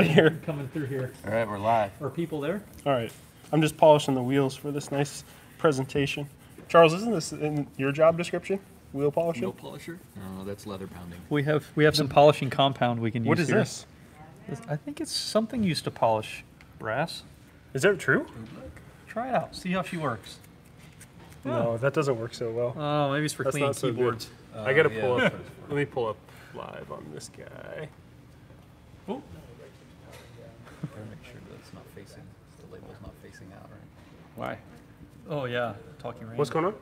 here. coming through here. All right, we're live. Are people there? All right. I'm just polishing the wheels for this nice presentation. Charles, isn't this in your job description? Wheel polishing? Wheel polisher? No, that's leather pounding. We have we have some polishing compound we can use What is here. this? This- I think it's something used to polish brass. Is that true? Try it out. See how she works. No, that doesn't work so well. Oh, maybe it's for That's clean not so good. keyboards. I gotta uh, yeah. pull up. Let me pull up live on this guy. Oh, Better make sure that it's not facing, the label's not facing out, right? Why? oh yeah, talking range. What's going on?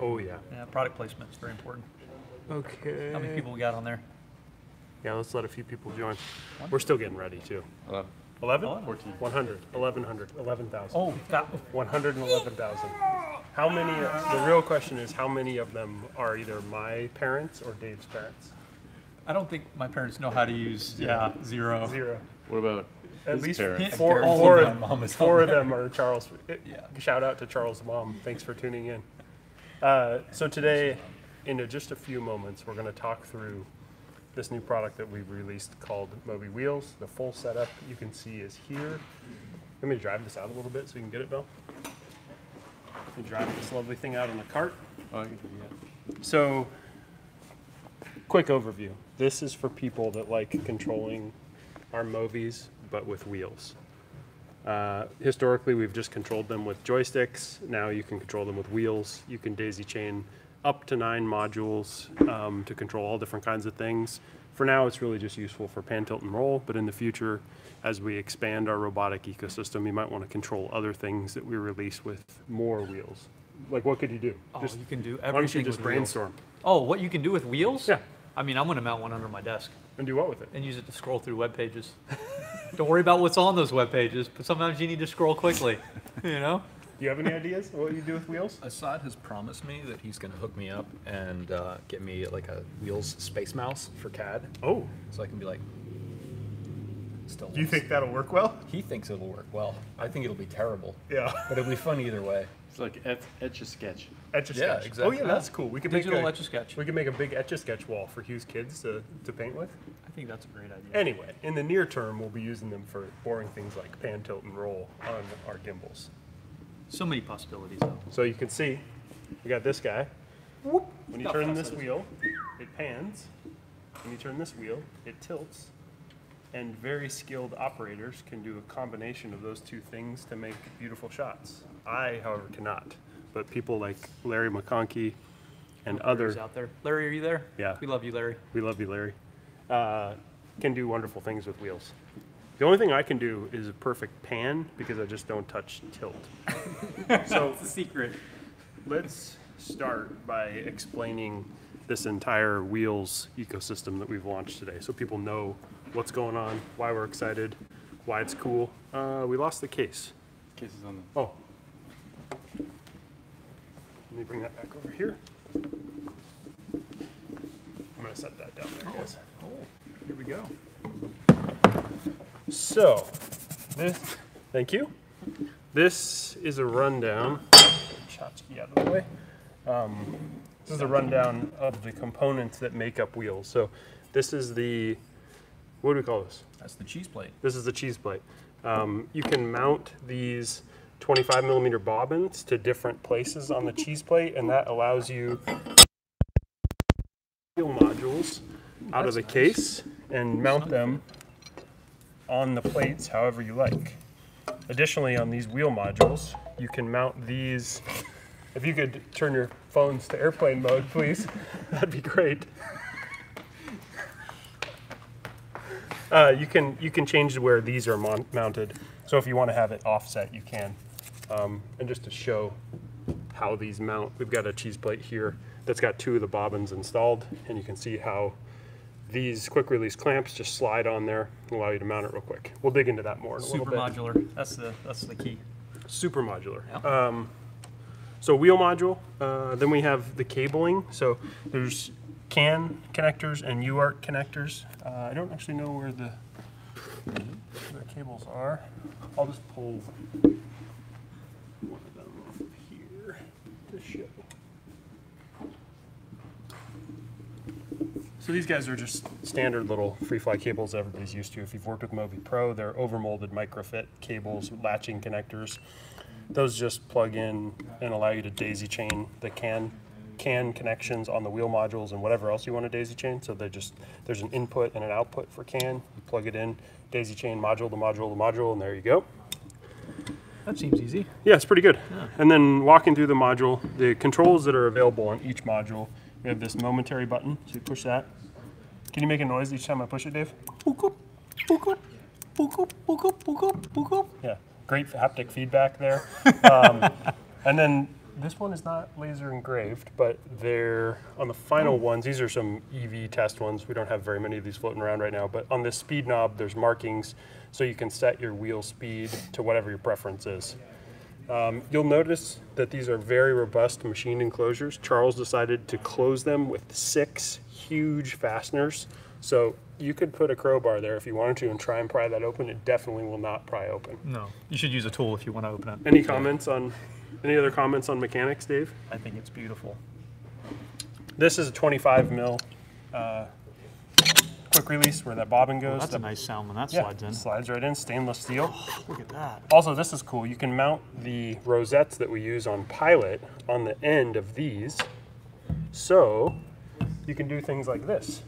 Oh yeah. Yeah, product placement is very important. Okay. How many people we got on there? Yeah, let's let a few people join. We're still getting ready too. Hello. 11? Eleven. 14. 100. 1100. 11,000. Oh, that, 111,000. How many, the real question is how many of them are either my parents or Dave's parents? I don't think my parents know how to use. Yeah, zero. Zero. What about At his least parents? four, All of four, my mom is four of them are Charles. Yeah. Shout out to Charles' mom. Thanks for tuning in. Uh, so today, in a- just a few moments, we're going to talk through this new product that we've released called Movi Wheels. The full setup you can see is here. Let me drive this out a little bit so you can get it, Bill. Let me drive this lovely thing out on the cart. Oh, I can do that. So, quick overview. This is for people that like controlling our Movis, but with wheels. Uh, historically, we've just controlled them with joysticks. Now you can control them with wheels. You can daisy chain up to nine modules um, to control all different kinds of things. For now, it's really just useful for pan, tilt, and roll. But in the future, as we expand our robotic ecosystem, you might want to control other things that we release with more wheels. Like, what could you do? Oh, Just you can do why don't you everything just with wheels. brainstorm? Oh, what you can do with wheels? Yeah. I mean, I'm gonna mount one under my desk And do what with it? and use it to scroll through web pages. Don't worry about what's on those web pages, but sometimes you need to scroll quickly. You know? Do you have any ideas what you do with wheels? Assad has promised me that he's gonna hook me up and uh, get me like a Wheels Space Mouse for CAD, Oh, so I can be like. Still. do you think that'll work well? He thinks it'll work well. I think it'll be terrible, Yeah. but it'll be fun either way. It's like et- etch a sketch. Etch a Yeah, sketch. exactly. Oh yeah, that's cool. We could Digital make a, etch a sketch. We could make a big etch a sketch wall for Hugh's kids to, to paint with. I think that's a great idea. Anyway, in the near term, we'll be using them for boring things like pan, tilt, and roll on our gimbals. So many possibilities though. So you can see, we got this guy. Whoop. When you turn this wheel, it pans. When you turn this wheel, it tilts. And very skilled operators can do a combination of those two things to make beautiful shots. I, however, cannot. But people like Larry McConkey and Others other, out there. Larry, are you there? Yeah. We love you, Larry. we love you, Larry, uh, can do wonderful things with wheels. The only thing I can do is a perfect pan because I just don't touch tilt. so the secret. let's start by explaining this entire wheels ecosystem that we've launched today so people know what's going on, why we're excited, why it's cool. Uh, we lost the case. Case is on the. Oh. Let me bring that back over here. I'm gonna set that down there, guys. Oh, here we go. So, this, thank you. This is a rundown. Tchotchke out of the way. Um, this is a rundown of the components that make up wheels. So, this is the, what do we call this? That's the cheese plate. This is the cheese plate. Um, you can mount these 25 millimeter bobbins to different places on the cheese plate, and that allows you wheel modules out of the case and mount them on the plates however you like. Additionally, on these wheel modules, you can mount these. If you could turn your phones to airplane mode, please, that'd be great. Uh, you can you can change where these are mounted. So if you want to have it offset, you can. Um, and just to show how these mount, we've got a cheese plate here that's got two of the bobbins installed, and you can see how these quick release clamps just slide on there and allow you to mount it real quick. We'll dig into that more in a Super little bit. modular. That's the that's the key. Super modular. Yeah. Um, so wheel module. Uh, then we have the cabling. So there's CAN connectors and UART connectors. Uh, I don't actually know where the, where the cables are. I'll just pull one of them off of here to show. So these guys are just standard little Freefly cables everybody's used to. If you've worked with Movi Pro, they're overmolded microfit cables with latching connectors. Those just plug in and allow you to daisy chain the can can connections on the wheel modules and whatever else you want to daisy chain. So they just there's an input and an output for can. You plug it in, daisy chain module to module to module, and there you go. That seems easy. Yeah, it's pretty good. And then walking through the module, the controls that are available on each module, we have this momentary button. So you push that. Can you make a noise each time I push it, Dave? Book up, book up, book up, book up, book up, book up. Yeah, great haptic feedback there. Um, and then this one is not laser engraved, but they're on the final ones. These are some EV test ones. We don't have very many of these floating around right now, but on this speed knob, there's markings so you can set your wheel speed to whatever your preference is. Um, you'll notice that these are very robust machine enclosures. Charles decided to close them with six huge fasteners. So you could put a crowbar there if you wanted to and try and pry that open. It definitely will not pry open. No, you should use a tool if you want to open it. Any comments on, any other comments on mechanics, Dave? I think it's beautiful. This is a 25 mil uh, quick release where that bobbin goes. That's a nice sound when that yeah, slides in. Slides right in, stainless steel. Look at that. Also, this is cool. You can mount the rosettes that we use on Pilot on the end of these. So you can do things like this.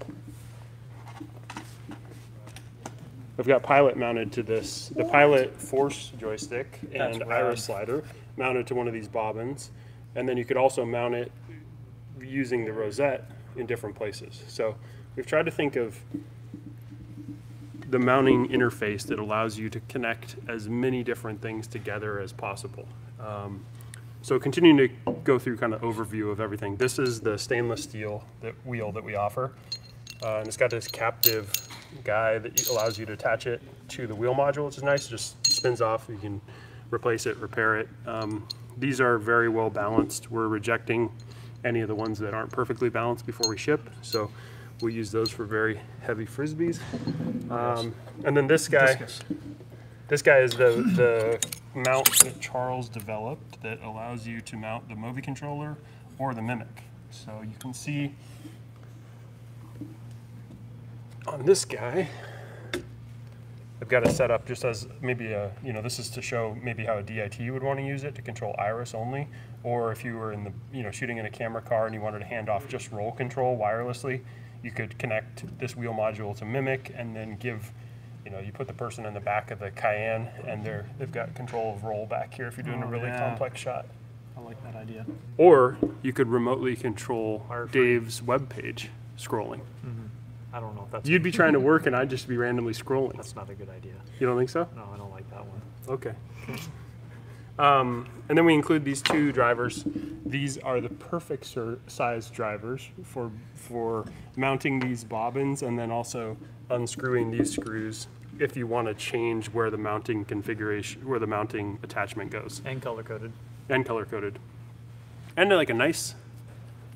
I've got Pilot mounted to this, the Pilot Force joystick and. Iris slider mounted to one of these bobbins. And then you could also mount it using the rosette in different places. So we've tried to think of the mounting interface that allows you to connect as many different things together as possible. Um, so continuing to go through kind of overview of everything. This is the stainless steel that wheel that we offer. Uh, and it's got this captive guy that allows you to attach it to the wheel module, which is nice. It just spins off. You can replace it, repair it. Um, these are very well balanced. We're rejecting any of the ones that aren't perfectly balanced before we ship. So we use those for very heavy frisbees. Um, and then this guy, Discus. this guy is the, the mount that Charles developed that allows you to mount the Movi controller or the Mimic. So you can see on this guy, I've got it set up just as maybe a, you know, this is to show maybe how a DIT would want to use it to control iris only. Or if you were in the, you know, shooting in a camera car and you wanted to hand off just roll control wirelessly, you could connect this wheel module to Mimic and then give, you know, you put the person in the back of the Cayenne and they're, they've got control of roll back here if you're doing a Oh, really yeah. complex shot. I like that idea. Or you could remotely control Wire. Dave's web page scrolling. Mm-hmm. I don't know if that's You'd be trying to work and I'd just be randomly scrolling. that's not a good idea. You don't think so? No, I don't like that one. Okay. Um, and then we include these two drivers. These are the perfect size drivers for for mounting these bobbins and then also unscrewing these screws if you want to change where the mounting configuration, where the mounting attachment goes, And color coded. and color coded. And like a nice,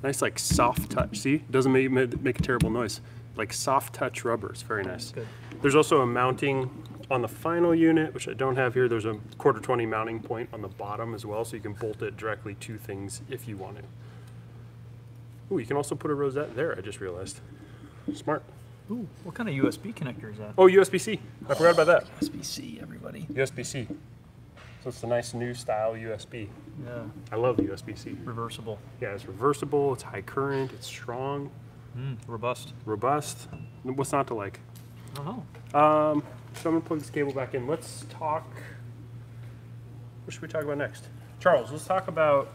nice like soft touch. See, doesn't make make a terrible noise. Like soft touch rubber. It's very nice. Good. There's also a mounting on the final unit, which I don't have here. There's a quarter 20 mounting point on the bottom as well, so you can bolt it directly to things if you want to. Ooh, you can also put a rosette there, I just realized. Smart. Ooh, what kind of USB connector is that? Oh, USB-C. I forgot about that. USB-C, everybody. USB-C. So it's a nice new style USB. Yeah, I love USB-C. reversible. Yeah, it's reversible, it's high current, it's strong, Mm, robust. robust. What's not to like? I don't know. Um, so I'm gonna plug this cable back in. Let's talk. What should we talk about next? Charles, let's talk about.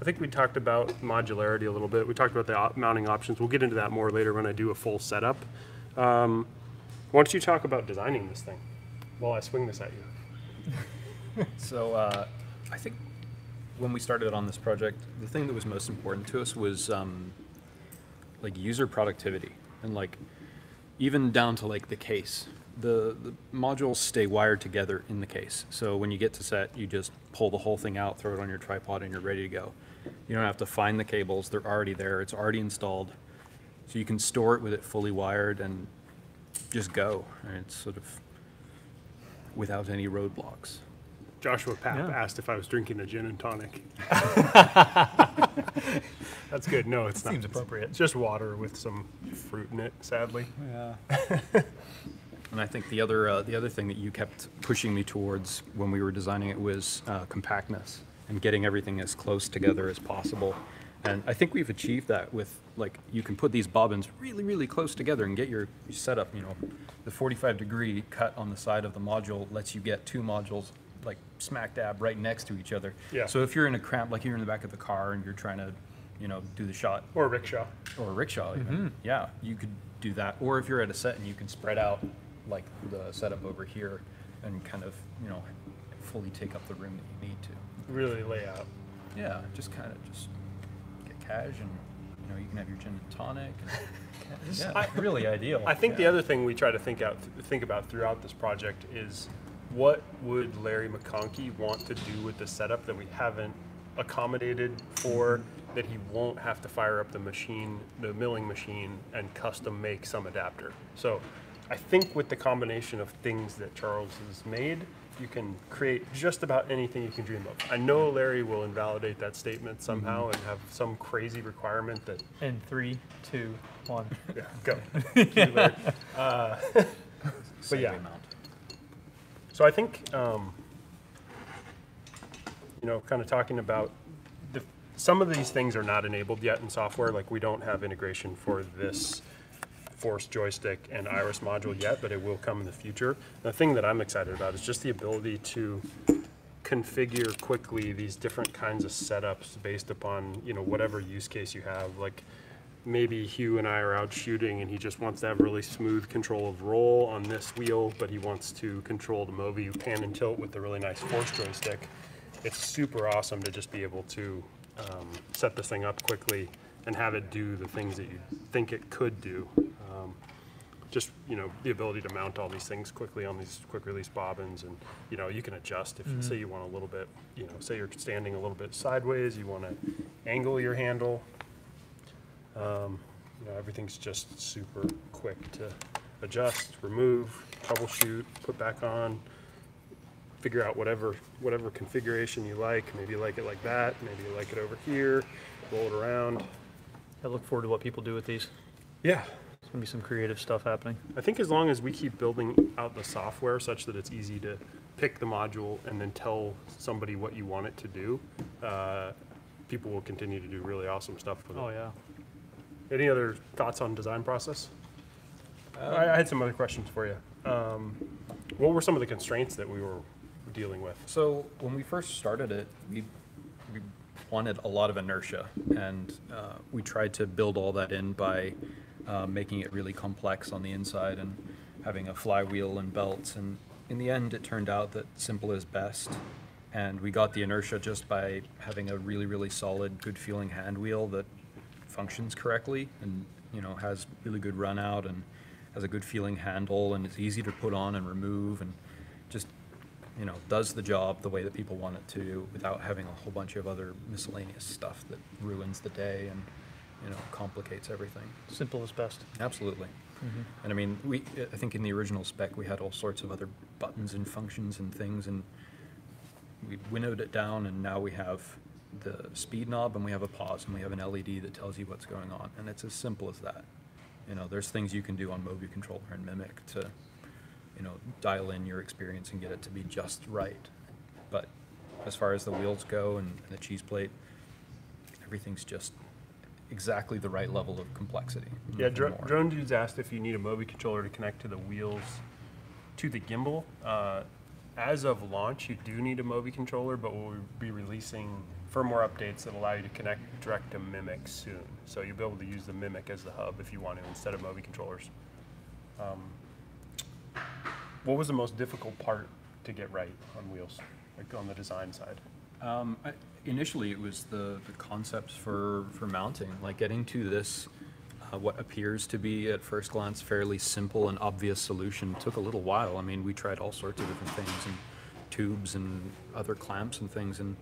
I think we talked about modularity a little bit. We talked about the op- mounting options. We'll get into that more later when I do a full setup. Um, why don't you talk about designing this thing while I swing this at you? So uh, I think when we started on this project, the thing that was most important to us was um, like user productivity and like even down to like the case. The, the modules stay wired together in the case. So when you get to set, you just pull the whole thing out, throw it on your tripod, and you're ready to go. You don't have to find the cables; they're already there. It's already installed, so you can store it with it fully wired and just go. And it's sort of without any roadblocks. Joshua Papp Yeah. asked if I was drinking a gin and tonic. That's good. No, it's not. Seems appropriate. It's just water with some fruit in it, sadly. Yeah. And I think the other uh, the other thing that you kept pushing me towards when we were designing it was uh, compactness and getting everything as close together as possible. And I think we've achieved that with like you can put these bobbins really really close together and get your, your setup. You know, the 45 degree cut on the side of the module lets you get two modules like smack dab right next to each other. Yeah. So if you're in a cramp, like you're in the back of the car and you're trying to, you know, do the shot Or rickshaw. or a rickshaw even. Mm-hmm. Yeah, you could do that. Or if you're at a set and you can spread out like the setup over here and kind of, you know, fully take up the room that you need to. Really lay out. Yeah, just kind of just get cash and, you know, you can have your gin and tonic. And, yeah, I- Really ideal. I think the other thing we try to think out, think about throughout this project is what would Larry McConkey want to do with the setup that we haven't accommodated for, that he won't have to fire up the machine, the milling machine, and custom make some adapter. So I think with the combination of things that Charles has made, you can create just about anything you can dream of. I know Larry will invalidate that statement somehow and have some crazy requirement that In three, two, one. yeah, go. Larry. Uh, but yeah, Segway mount. So I think, um, you know, kind of talking about the, some of these things are not enabled yet in software. Like we don't have integration for this force joystick and iris module yet, but it will come in the future. The thing that I'm excited about is just the ability to configure quickly these different kinds of setups based upon, you know, whatever use case you have. Like maybe Hugh and I are out shooting and he just wants to have really smooth control of roll on this wheel, but he wants to control the Movi pan and tilt with the really nice force joystick. It's super awesome to just be able to um, set this thing up quickly and have it do the things that you think it could do. Um, just you know the ability to mount all these things quickly on these quick release bobbins and you know you can adjust if say you want a little bit you know say you're standing a little bit sideways you want to angle your handle um, you know everything's just super quick to adjust remove troubleshoot put back on figure out whatever whatever configuration you like maybe you like it like that maybe you like it over here roll it around I look forward to what people do with these. yeah There's gonna be some creative stuff happening. I think as long as we keep building out the software such that it's easy to pick the module and then tell somebody what you want it to do, uh, people will continue to do really awesome stuff with it. Oh yeah. Any other thoughts on design process? I, I had some other questions for you. Um, what were some of the constraints that we were dealing with? So when we first started it, we, we wanted a lot of inertia, and uh, we tried to build all that in by uh, making it really complex on the inside and having a flywheel and belts. And in the end, it turned out that simple is best, and we got the inertia just by having a really, really solid, good feeling hand wheel that functions correctly and you know has really good run out and has a good feeling handle and it's easy to put on and remove and just you know does the job the way that people want it to without having a whole bunch of other miscellaneous stuff that ruins the day and you know complicates everything. Simple is best. absolutely. Mm-hmm. And i mean we i think in the original spec we had all sorts of other buttons and functions and things and we winnowed it down and now we have the speed knob and we have a pause and we have an LED that tells you what's going on and it's as simple as that. You know, there's things you can do on Movi controller and Mimic to, you know, dial in your experience and get it to be just right. But as far as the wheels go and, and the cheese plate, everything's just exactly the right level of complexity. Yeah, more. Drone Dudes asked if you need a Movi controller to connect to the wheels to the gimbal. Uh, as of launch, you do need a Movi controller, but we'll be releasing firmware updates that allow you to connect direct to Mimic soon. So you'll be able to use the Mimic as the hub if you want to instead of Movi controllers. Um, what was the most difficult part to get right on wheels, like on the design side? Um, I, initially, it was the, the concepts for, for mounting, like getting to this, uh, what appears to be at first glance fairly simple and obvious solution took a little while. I mean, we tried all sorts of different things and tubes and other clamps and things, and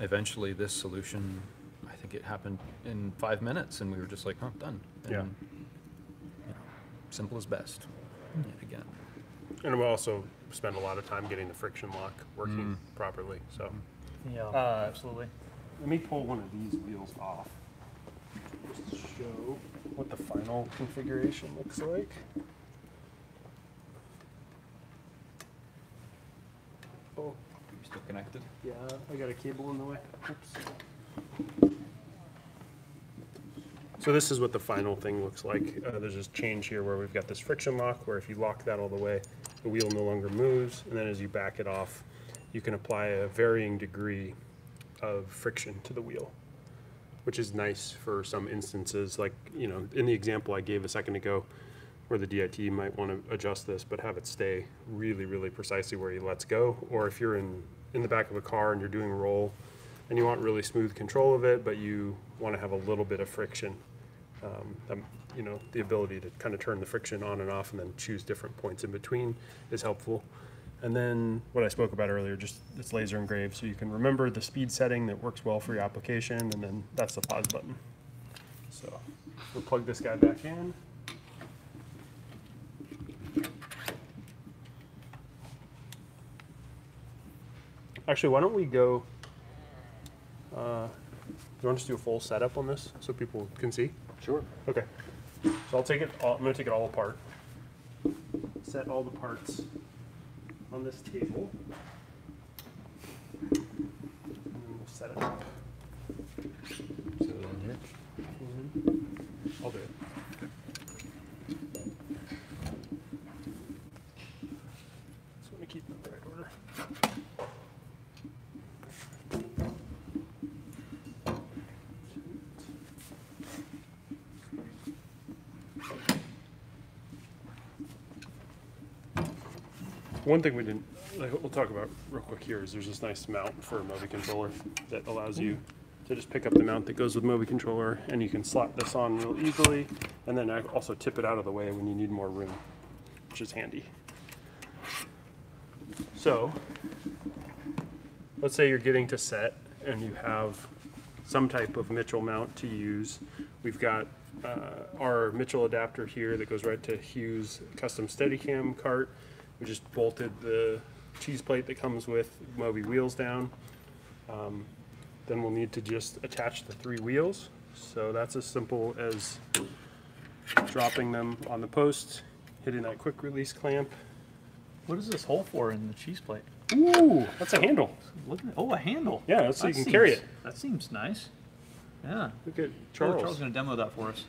eventually this solution, I think it happened in five minutes, and we were just like, oh, done. Yeah. You know, simple as best, yet again. And we'll also spend a lot of time getting the friction lock working properly, so. Yeah, Uh, absolutely. Let me pull one of these wheels off. Just to show what the final configuration looks like. Still connected? yeah, I got a cable in the way. Oops. So this is what the final thing looks like. Uh, there's this change here where we've got this friction lock where if you lock that all the way, the wheel no longer moves. And then as you back it off, you can apply a varying degree of friction to the wheel, which is nice for some instances. Like, you know, in the example I gave a second ago, where the DIT might want to adjust this, but have it stay really, really precisely where he lets go. Or if you're in, in the back of a car and you're doing a roll and you want really smooth control of it, but you want to have a little bit of friction, um, you know, the ability to kind of turn the friction on and off and then choose different points in between is helpful. And then what I spoke about earlier, just it's laser engraved, so you can remember the speed setting that works well for your application, and then that's the pause button. So we'll plug this guy back in. Actually, why don't we go? Uh, you want to do a full setup on this so people can see? Sure. Okay. So I'll take it. All, I'm going to take it all apart. Set all the parts on this table. And then we'll set it up. Mhm. I'll do it. Just want to keep it in the right order. One thing we didn't, like, we'll talk about real quick here is there's this nice mount for a Movi controller that allows you to just pick up the mount that goes with Movi controller and you can slot this on real easily and then also tip it out of the way when you need more room, which is handy. So, let's say you're getting to set and you have some type of Mitchell mount to use. We've got uh, our Mitchell adapter here that goes right to Hugh's custom Steadicam cart. We just bolted the cheese plate that comes with Movi wheels down. Um, then we'll need to just attach the three wheels. So that's as simple as dropping them on the post, hitting that quick release clamp. What is this hole for in the cheese plate? Ooh, that's a handle. Look at, oh, a handle. Yeah, that's so you That can carry seems- it. That seems nice. Yeah. Look at Oh, Charles. Charles gonna demo that for us.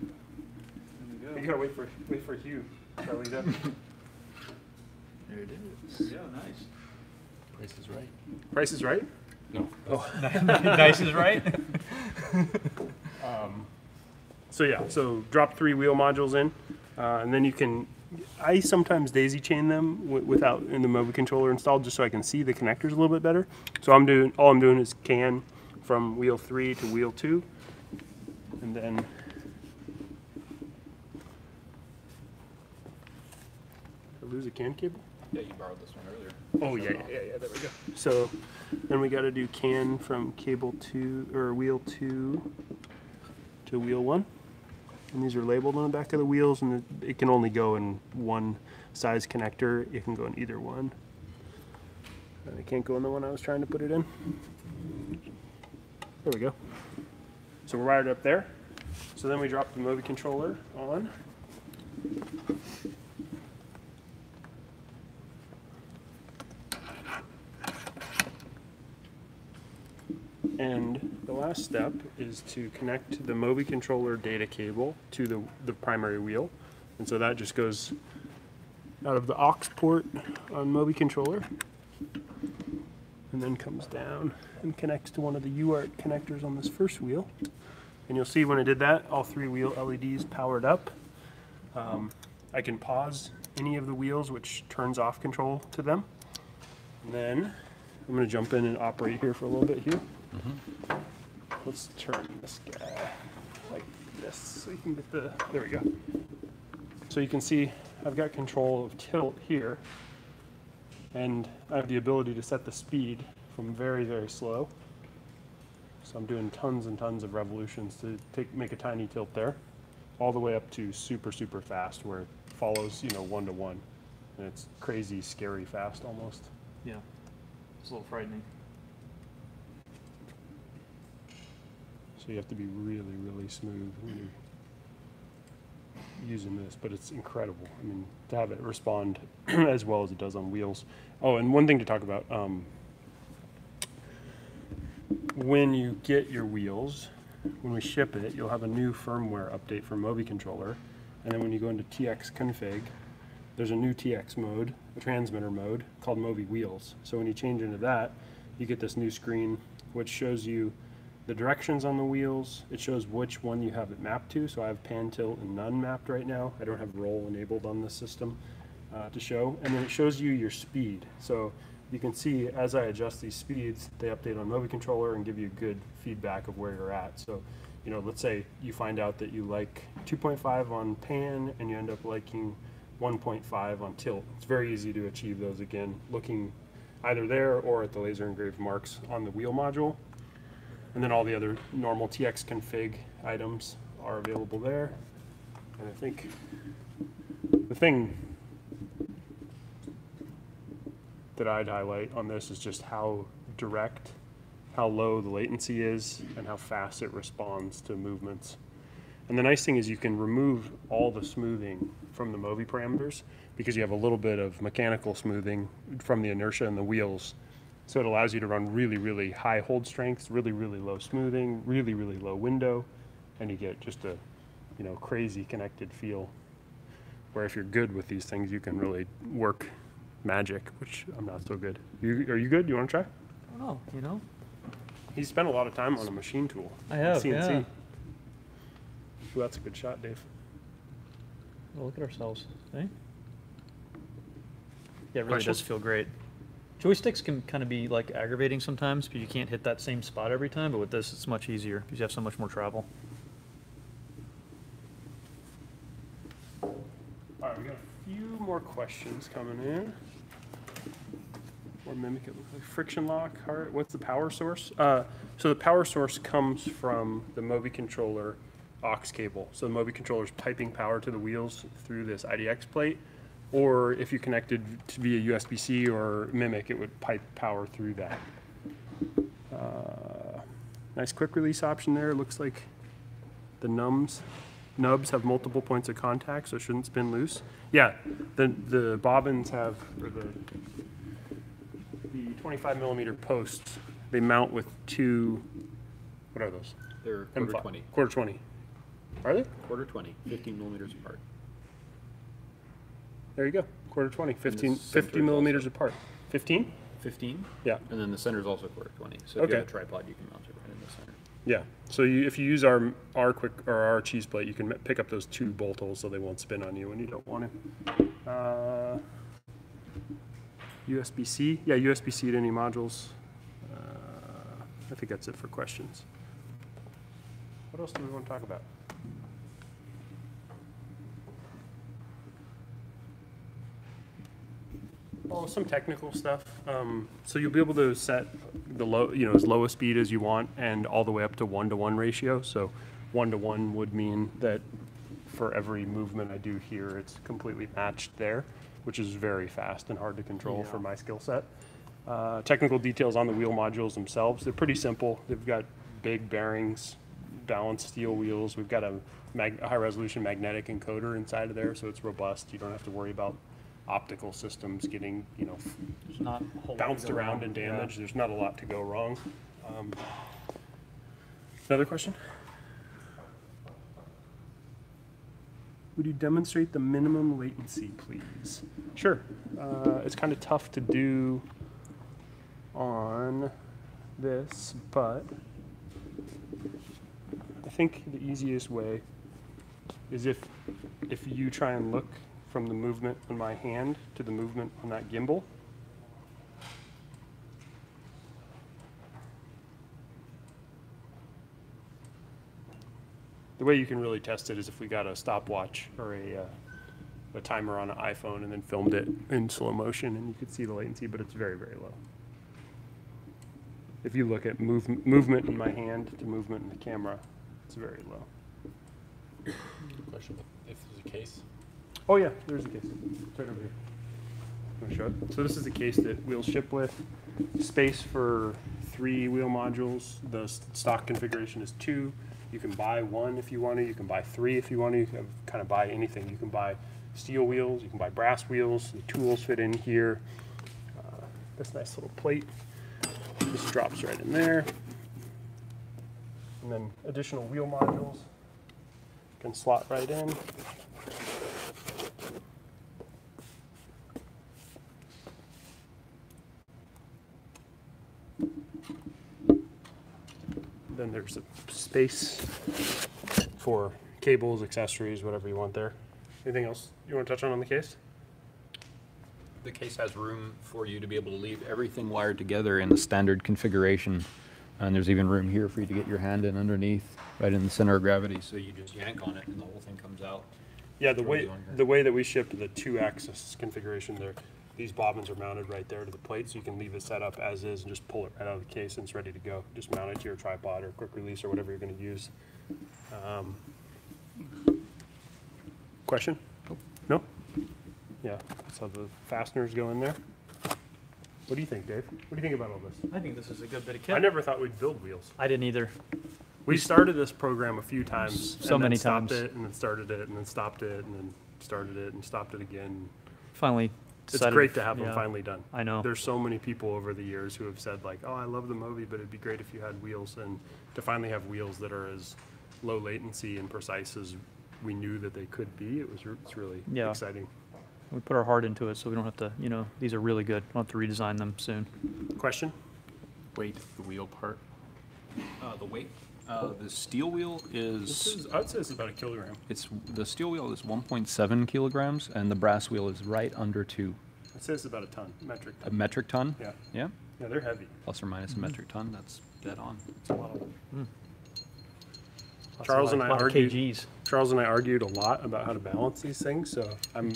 You gotta wait for wait for Hugh. Charlie, that- There it is. Yeah, nice. Price is right. Price is right. No. Oh. nice is right. So yeah, so drop three wheel modules in, uh, and then you can. I sometimes daisy chain them wi- without in the Movi controller installed, just so I can see the connectors a little bit better. So I'm doing all I'm doing is can from wheel three to wheel two, and then. Did I lose a can cable? Yeah, you borrowed this one earlier. Oh yeah, yeah, yeah, yeah. There we go. So then we got to do can from cable two or wheel two to wheel one, and these are labeled on the back of the wheels, and it, can only go in one size connector. It can go in either one. And it can't go in the one I was trying to put it in. There we go. So we're wired up there. So then we drop the Movi controller on. And the last step is to connect the Movi controller data cable to the, the primary wheel. And so that just goes out of the aux port on Movi controller. And then comes down and connects to one of the UART connectors on this first wheel. And you'll see when I did that, all three wheel LEDs powered up. Um, I can pause any of the wheels, which turns off control to them. And then I'm gonna jump in and operate here for a little bit here. Mm-hmm. Let's turn this guy like this so you can get the, there we go. So you can see I've got control of tilt here. And I have the ability to set the speed from very, very slow. So I'm doing tons and tons of revolutions to take, make a tiny tilt there. all the way up to super, super fast where it follows, you know, one to one. And it's crazy, scary fast almost. Yeah. It's a little frightening. So you have to be really, really smooth when you're using this, but it's incredible. I mean, to have it respond as well as it does on wheels. Oh, and one thing to talk about, um, when you get your wheels, when we ship it, you'll have a new firmware update for Movi controller. And then when you go into TX config, there's a new TX mode, a transmitter mode called Movi Wheels. So when you change into that, you get this new screen which shows you the directions on the wheels. It shows which one you have it mapped to. So I have pan, tilt, and none mapped right now. I don't have roll enabled on this system uh, to show. And then it shows you your speed. So you can see as I adjust these speeds, they update on Movi controller and give you good feedback of where you're at. So, you know, let's say you find out that you like 2.5 on pan and you end up liking 1.5 on tilt. It's very easy to achieve those again, looking either there or at the laser engraved marks on the wheel module. And then all the other normal TX config items are available there. And I think the thing that I'd highlight on this is just how direct, how low the latency is, and how fast it responds to movements. And the nice thing is you can remove all the smoothing from the Movi parameters because you have a little bit of mechanical smoothing from the inertia in the wheels. So it allows you to run really, really high hold strengths, really, really low smoothing, really, really low window, and you get just a, you know, crazy connected feel. Where if you're good with these things, you can really work magic, which I'm not so good. You, are you good? You want to try? I don't know, you know? He spent a lot of time on a machine tool. I have, CNC. yeah. Ooh, that's a good shot, Dave. Well, look at ourselves, eh? Yeah, it really Question? does feel great. Joysticks can kind of be like aggravating sometimes because you can't hit that same spot every time, but with this, it's much easier because you have so much more travel. All right, we got a few more questions coming in. Or mimic it like friction lock. Heart. What's the power source? Uh, so the power source comes from the Movi controller aux cable. So the Movi controller is piping power to the wheels through this IDX plate. Or if you connected to via USB-C or Mimic, it would pipe power through that. Uh, nice quick release option there. Looks like the nums nubs have multiple points of contact, so it shouldn't spin loose. Yeah, the the bobbins have or the the 25 millimeter posts. They mount with two. What are those? They're quarter M5 20, Quarter 20. Are they? quarter 20, 15 millimeters apart. There you go. Quarter 20. 15, 50 millimeters also- apart. 15? 15, Yeah. and then the center is also quarter 20. So if you have a tripod, you can mount it right in the center. Yeah. So you, if you use our our quick or our cheese plate, you can pick up those two bolt holes so they won't spin on you when you don't want to. Uh, USB-C. Yeah, USB-C to any modules. Uh, I think that's it for questions. What else do we want to talk about? Oh, some technical stuff. Um, so you'll be able to set the low, you know, as low a speed as you want and all the way up to one to one ratio. So one to one would mean that for every movement I do here, it's completely matched there, which is very fast and hard to control for my skill set. Uh, technical details on the wheel modules themselves, they're pretty simple. They've got big bearings, balanced steel wheels. We've got a, mag- a high resolution magnetic encoder inside of there, so it's robust. You don't have to worry about optical systems getting, you know, There's not a whole lot to bounced go around wrong. and Yeah. damaged. There's not a lot to go wrong. Um, another question? Would you demonstrate the minimum latency, please? Sure. Uh, it's kind of tough to do on this, but I think the easiest way is if if you try and look from the movement on my hand to the movement on that gimbal. The way you can really test it is if we got a stopwatch or a, uh, a timer on an iPhone and then filmed it in slow motion and you could see the latency, but it's very, very low. If you look at move, movement in my hand to movement in the camera, it's very low. Question, if there's a case, Oh yeah, there's a case. It's right over here. Show it? So this is the case that we'll ship with. Space for three wheel modules. The stock configuration is two. You can buy one if you want to. You can buy three if you want to. You can kind of buy anything. You can buy steel wheels. You can buy brass wheels. The tools fit in here. Uh, this nice little plate. just drops right in there. And then additional wheel modules can slot right in. Then there's a space for cables, accessories, whatever you want there. Anything else you want to touch on on the case? The case has room for you to be able to leave everything wired together in the standard configuration. And there's even room here for you to get your hand in underneath, right in the center of gravity, so you just yank on it and the whole thing comes out. Yeah, the way you on here. the way that we shipped the two-axis configuration there, these bobbins are mounted right there to the plate, so you can leave it set up as is and just pull it right out of the case and it's ready to go. Just mount it to your tripod or quick release or whatever you're going to use. Um, question? No? Yeah. So the fasteners go in there. What do you think, Dave? What do you think about all this? I think this is a good bit of kit. I never thought we'd build wheels. I didn't either. We started this program a few times. So and then many stopped times. it, and then started it, and then stopped it, and then started it, and stopped it again. Finally It's great to have yeah, them finally done. I know. There's so many people over the years who have said like, "Oh, I love the movie, but it'd be great if you had wheels." And to finally have wheels that are as low latency and precise as we knew that they could be, it was it's really Yeah. exciting. We put our heart into it, so we don't have to, you know, these are really good. We'll have to redesign them soon. Question? weight the wheel part. Uh, the weight, uh, the steel wheel This is, is I'd say it's about a kilogram. it's, the steel wheel is one point seven kilograms and the brass wheel is right under two. I'd say it's about a ton, metric A ton. metric ton? Yeah, Yeah, yeah, they're heavy. plus or minus a metric ton, that's dead on. It's a lot of Lots Charles of, and I lot of argued- kgs. Charles and I argued a lot about how to balance these things, so I'm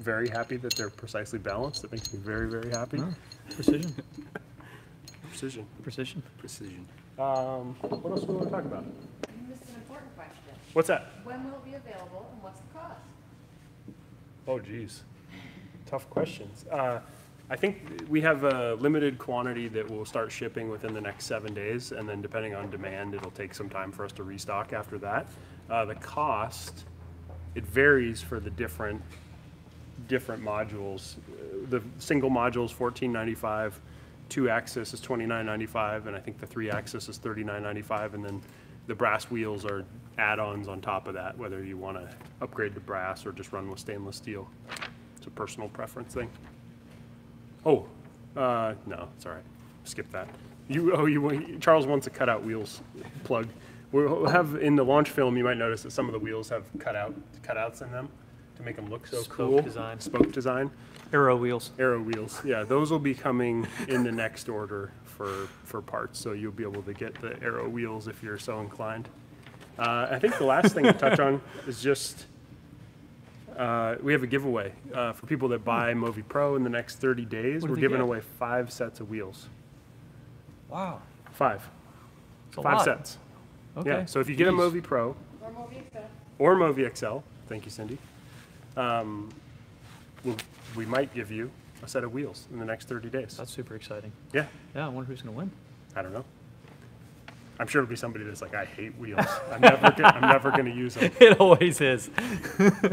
very happy that they're precisely balanced. That makes me very, very happy. Oh, precision, Precision. precision. Precision. Um, what else do we want to talk about? You missed an important question. What's that? When will it be available and what's the cost? Oh, geez. Tough questions. Uh, I think we have a limited quantity that will start shipping within the next seven days, and then depending on demand, it'll take some time for us to restock after that. Uh, the cost, it varies for the different different modules. Uh, The single module is fourteen ninety-five, two axis is twenty-nine ninety-five, and I think the three axis is thirty-nine ninety-five, and then the brass wheels are add-ons on top of that, whether you want to upgrade to brass or just run with stainless steel. It's a personal preference thing. Oh, uh, no, it's all right. Skip that. You, oh, you, Charles wants a cutout wheels plug. We'll have, in the launch film, you might notice that some of the wheels have cutout, cutouts in them to make them look so Spoke cool. design. Spoke design. Arrow wheels. Arrow wheels, yeah, those will be coming in the next order for, for parts, so you'll be able to get the arrow wheels if you're so inclined. Uh, I think the last thing to touch on is just, uh, we have a giveaway, uh, for people that buy Movi Pro in the next thirty days. What We're giving get? away five sets of wheels. Wow. Five, It's a five sets. Okay. Yeah, so if you get a Jeez. Movi Pro Or Movi Express? or Movi XL, thank you Cindy, um, we'll- we might give you a set of wheels in the next thirty days. That's super exciting. Yeah. Yeah, I wonder who's gonna win. I don't know. I'm sure it'll be somebody that's like, I hate wheels. I'm never, gonna, I'm never going to use them. It always is.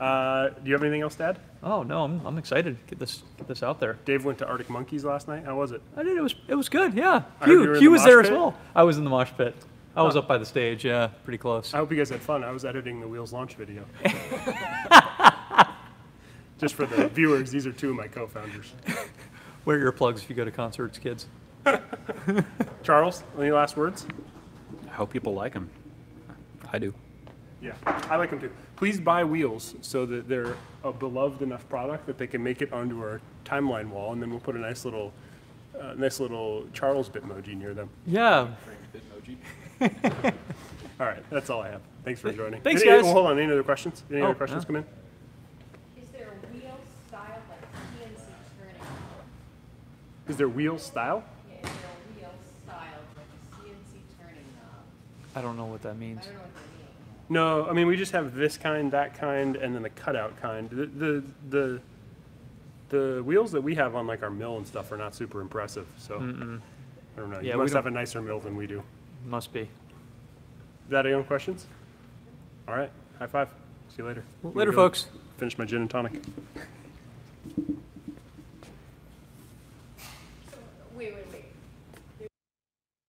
Uh, do you have anything else to add? Oh no, I'm, I'm excited. Get this get this out there. Dave went to Arctic Monkeys last night. How was it? I did. It was it was good. Yeah. I Hugh, was there as well. I was in the mosh pit. I was up by the stage. Yeah, pretty close. I hope you guys had fun. I was editing the Wheels launch video. Just for the viewers, these are two of my co-founders. Wear earplugs if you go to concerts, kids. Charles, any last words? I hope people like them. I do. Yeah, I like them too. Please buy wheels so that they're a beloved enough product that they can make it onto our timeline wall, and then we'll put a nice little, uh, nice little Charles Bitmoji near them. Yeah. all right, that's all I have. Thanks for joining. Thanks, any, guys. Well, hold on. Any other questions? Any oh, other questions come in? Is there a wheel style like CNC turning? Is there wheel style? Wheel style like CNC turning I don't know what that means. I. No, I mean we just have this kind, that kind, and then the cutout kind. The, the the the, wheels that we have on like our mill and stuff are not super impressive. So mm -mm. I don't know. Yeah, you must have a nicer mill than we do. Must be. Is that any other questions? All right. High five. See you later. Later, folks. Finish my gin and tonic.